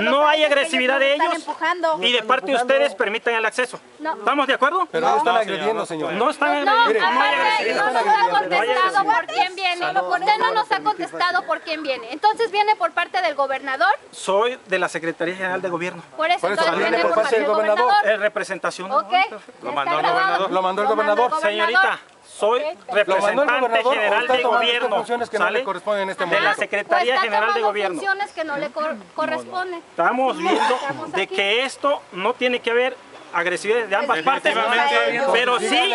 no hay agresividad de ellos empujando. y de parte de ustedes permitan el acceso. No. ¿Estamos de acuerdo? Pero ellos están agrediendo, señor. No están No, Mire, no hay aparte agresividad. no nos ha contestado por quién viene. Usted no nos ha contestado por quién viene. Entonces viene por parte del gobernador. Soy de la Secretaría General de Gobierno. Por eso, Por eso entonces viene por parte del gobernador. Es representación. Ok. Lo mandó el gobernador. Lo mandó el gobernador. Señorita, soy representante general de gobierno. funciones que no le corresponden en este De la momento. Secretaría Pues está General de Gobierno. funciones que no le cor- corresponden. Estamos viendo Estamos de que esto no tiene que haber agresividad de ambas partes, Definitivamente. pero sí,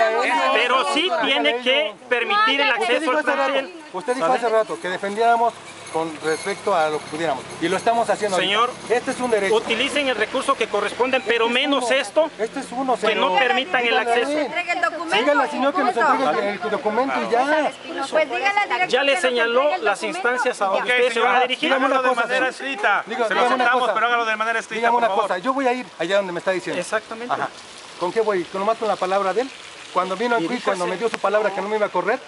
pero sí tiene que permitir el acceso al plantel. usted dijo hace rato que defendiéramos con respecto a lo que pudiéramos. Y lo estamos haciendo. ahorita. Señor, este es un derecho. Utilicen el recurso que corresponde, pero Este es menos uno. esto Este es uno, que señor. no permitan el acceso. Entregue el documento. Dígale al señor que nos entregue el, el documento y ya. Pues dígale al director Ya le que nos señaló las instancias a donde ya. Ok, ustedes se van a dirigir. dígame una hágalo de cosa, manera señor. escrita. Se lo aceptamos, pero hágalo de manera escrita, Dígame una cosa, yo voy a ir allá donde me está diciendo. Exactamente. Ajá. ¿Con qué voy? ¿Con nomás con la palabra de él? Cuando vino aquí, cuando me dio su palabra que no me iba a correr.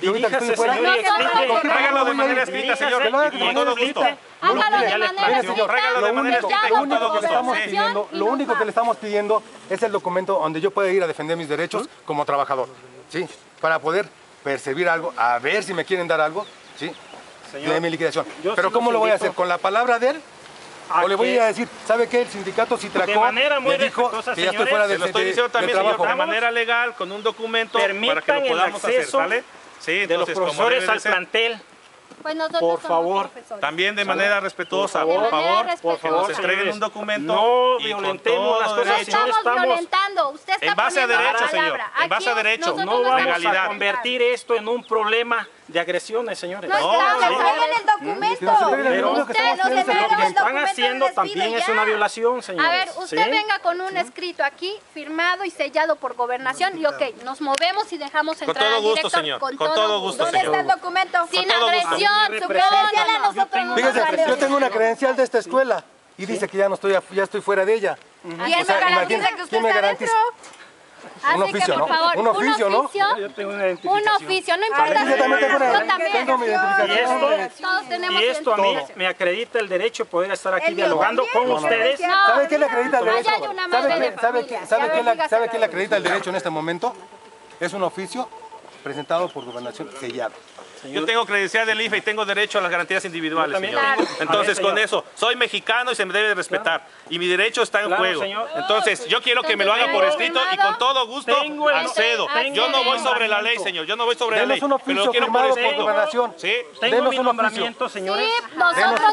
Y ahorita que Diríjase, señor, y No, no, explique. no, ¿con qué Hágalo de manera escrita, señor. De con manera todo gusto. escrita. Hágalo de ya le manera escrita, hágalo de lo manera único, escrita lo con único todo que le gusto, estamos pidiendo, y lo nos único va. que le estamos pidiendo es el documento donde yo pueda ir a defender mis derechos como trabajador, ¿sí? Para poder percibir algo, a ver si me quieren dar algo, ¿sí? Señor, de mi liquidación. Pero ¿cómo lo voy a hacer? ¿Con la palabra de él? ¿O le voy a decir, ¿sabe qué? El sindicato Citracó manera muy me dijo que ya estoy fuera Se del lo estoy de- diciendo del también, señor, trabajo. de manera legal, con un documento para que lo el podamos hacer, acceso Sí, de los entonces, profesores al ser. plantel. Pues nosotros Por somos favor. profesores. También de manera respetuosa, Por por favor. Por que favor, nos entreguen un documento no y violentemos las cosas, No estamos estamos- violentando. Usted está En base a derecho, la señor. En base a Aquí derecho. No vamos legalidad. a convertir esto en un problema de agresiones, señores. No, No, estamos- no. El documento. Pero usted no se señor. Lo que el están documento haciendo también despido es ya. una violación, señores. A ver, usted ¿Sí? venga con un escrito aquí, firmado y sellado por gobernación, y ok, nos movemos y dejamos Con entrar todo al gusto, señor. Con todo gusto, ¿Dónde señor. está el documento? Sin agresión, su credencial a nosotros Fíjese, nos vale. yo tengo una credencial de esta escuela y dice que ya no estoy, ya estoy fuera de ella. Y él me garantiza que usted ¿quién me está adentro. Así Un que, oficio, ¿no? Un oficio, ¿no? Yo tengo una Un oficio, no importa. yo también tengo una- Yo también. tengo mi identificación. Y esto, Todos tenemos y esto a mí me acredita el derecho de poder estar aquí El dialogando con ustedes. ¿Sabe qué le acredita el derecho? ¿Sabe qué le acredita el derecho en este momento? Es un oficio presentado por gobernación sellado. Yo tengo credencial del IFE y tengo derecho a las garantías individuales, señor. tengo. Entonces, ver, con señor. eso, soy mexicano y se me debe de respetar. Y mi derecho está en Claro, juego. señor. Entonces, yo quiero que me lo haga por escrito y con todo gusto Tengo el- accedo. Tengo Yo no voy sobre la ley, señor. Yo no voy sobre la ley. Un Pero lo oficio quiero por escrito. gobernación. Sí. Tengo Denos mi un oficio. nombramiento, señores. Sí, nosotros